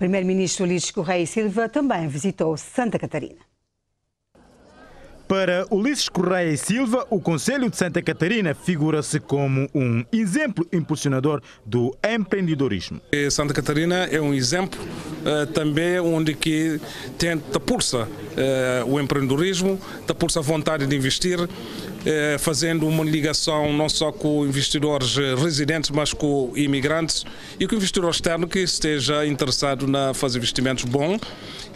Primeiro-Ministro Ulisses Correia e Silva também visitou Santa Catarina. Para Ulisses Correia e Silva, o Conselho de Santa Catarina figura-se como um exemplo impulsionador do empreendedorismo. Santa Catarina é um exemplo uh, também onde que tenta pulsa uh, o empreendedorismo, da pulsa a vontade de investir, fazendo uma ligação não só com investidores residentes, mas com imigrantes e com investidor externo que esteja interessado na fazer investimentos bons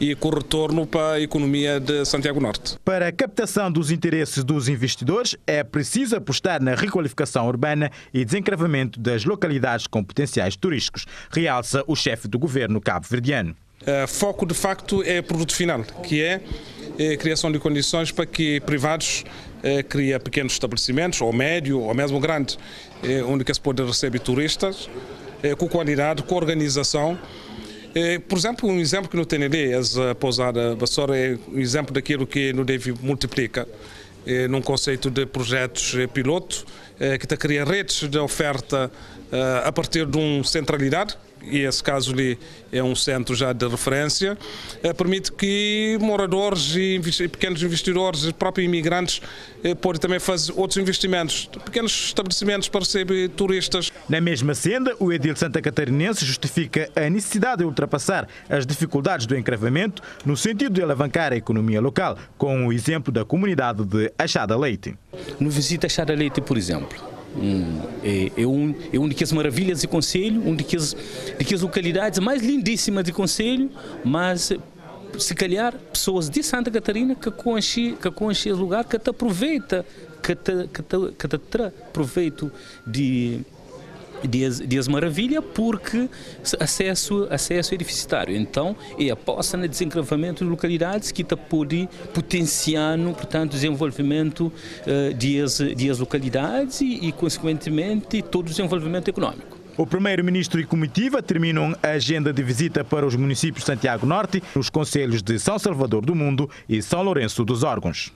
e com retorno para a economia de Santiago Norte. Para a captação dos interesses dos investidores, é preciso apostar na requalificação urbana e desencravamento das localidades com potenciais turísticos, realça o chefe do governo cabo-verdiano. Uh, foco de facto é produto final, que é a criação de condições para que privados uh, criem pequenos estabelecimentos, ou médio, ou mesmo grande, uh, onde se pode receber turistas, com qualidade, com organização. É, por exemplo, um exemplo que no TND, a pousada Bassora é um exemplo daquilo que no Devi multiplica. Num conceito de projetos piloto, que está a criar redes de oferta a partir de uma centralidade, e esse caso ali é um centro já de referência, eh, permite que moradores e pequenos investidores, próprios imigrantes, eh, podem também fazer outros investimentos, pequenos estabelecimentos para receber turistas. Na mesma senda, o edil Santa Catarinense justifica a necessidade de ultrapassar as dificuldades do encravamento no sentido de alavancar a economia local, com o exemplo da comunidade de Achada Leite. No visita Achada Leite, por exemplo, um, é, é, um, é uma das maravilhas de Conselho, uma das, das localidades mais lindíssimas de Conselho, mas se calhar pessoas de Santa Catarina que conhecem que conhecem o lugar, que te aproveita, que te, que te, que te tra proveito de dias, dias maravilha porque acesso acesso é deficitário então é a posse no desencravamento de localidades que está pode potenciar portanto desenvolvimento uh, dias dias localidades e, e consequentemente todo o desenvolvimento econômico o primeiro-ministro e comitiva terminam a agenda de visita para os municípios de Santiago Norte, nos conselhos de São Salvador do Mundo e São Lourenço dos Órgãos.